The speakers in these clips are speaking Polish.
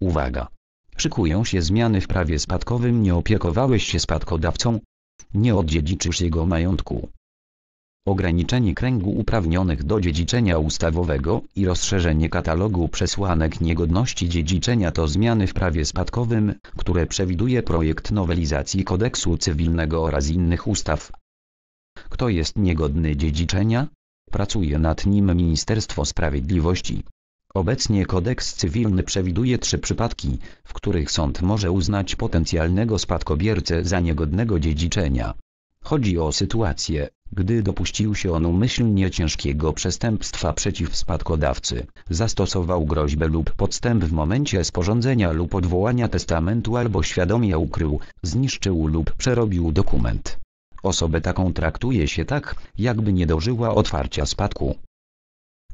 Uwaga! Szykują się zmiany w prawie spadkowym nie opiekowałeś się spadkodawcą? Nie odziedziczysz jego majątku. Ograniczenie kręgu uprawnionych do dziedziczenia ustawowego i rozszerzenie katalogu przesłanek niegodności dziedziczenia to zmiany w prawie spadkowym, które przewiduje projekt nowelizacji kodeksu cywilnego oraz innych ustaw. Kto jest niegodny dziedziczenia? Pracuje nad nim Ministerstwo Sprawiedliwości. Obecnie kodeks cywilny przewiduje trzy przypadki, w których sąd może uznać potencjalnego spadkobiercę za niegodnego dziedziczenia. Chodzi o sytuację, gdy dopuścił się on umyślnie ciężkiego przestępstwa przeciw spadkodawcy, zastosował groźbę lub podstęp w momencie sporządzenia lub odwołania testamentu albo świadomie ukrył, zniszczył lub przerobił dokument. Osobę taką traktuje się tak, jakby nie dożyła otwarcia spadku.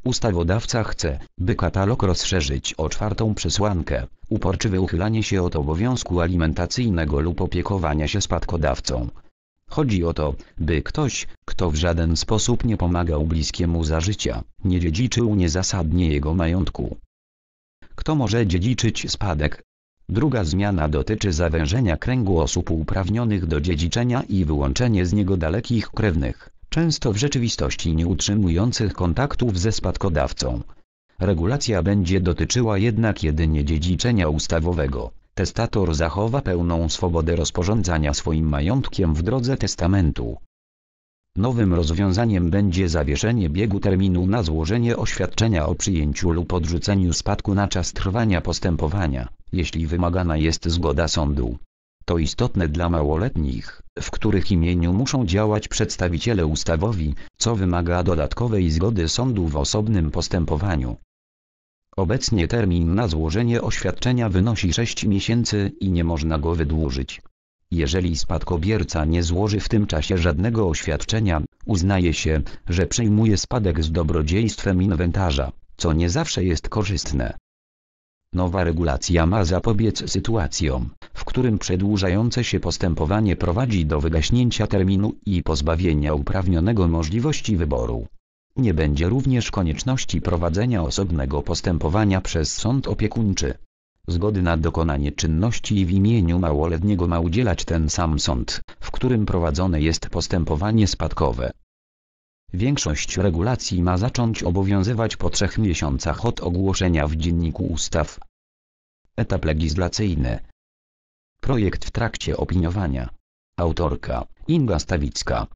Ustawodawca chce, by katalog rozszerzyć o czwartą przesłankę, uporczywe uchylanie się od obowiązku alimentacyjnego lub opiekowania się spadkodawcą. Chodzi o to, by ktoś, kto w żaden sposób nie pomagał bliskiemu za życia, nie dziedziczył niezasadnie jego majątku. Kto może dziedziczyć spadek? Druga zmiana dotyczy zawężenia kręgu osób uprawnionych do dziedziczenia i wyłączenie z niego dalekich krewnych często w rzeczywistości nie utrzymujących kontaktów ze spadkodawcą. Regulacja będzie dotyczyła jednak jedynie dziedziczenia ustawowego. Testator zachowa pełną swobodę rozporządzania swoim majątkiem w drodze testamentu. Nowym rozwiązaniem będzie zawieszenie biegu terminu na złożenie oświadczenia o przyjęciu lub odrzuceniu spadku na czas trwania postępowania, jeśli wymagana jest zgoda sądu. To istotne dla małoletnich, w których imieniu muszą działać przedstawiciele ustawowi, co wymaga dodatkowej zgody sądu w osobnym postępowaniu. Obecnie termin na złożenie oświadczenia wynosi 6 miesięcy i nie można go wydłużyć. Jeżeli spadkobierca nie złoży w tym czasie żadnego oświadczenia, uznaje się, że przejmuje spadek z dobrodziejstwem inwentarza, co nie zawsze jest korzystne. Nowa regulacja ma zapobiec sytuacjom, w którym przedłużające się postępowanie prowadzi do wygaśnięcia terminu i pozbawienia uprawnionego możliwości wyboru. Nie będzie również konieczności prowadzenia osobnego postępowania przez sąd opiekuńczy. Zgody na dokonanie czynności w imieniu małoletniego ma udzielać ten sam sąd, w którym prowadzone jest postępowanie spadkowe. Większość regulacji ma zacząć obowiązywać po trzech miesiącach od ogłoszenia w Dzienniku Ustaw. Etap legislacyjny. Projekt w trakcie opiniowania. Autorka Inga Stawicka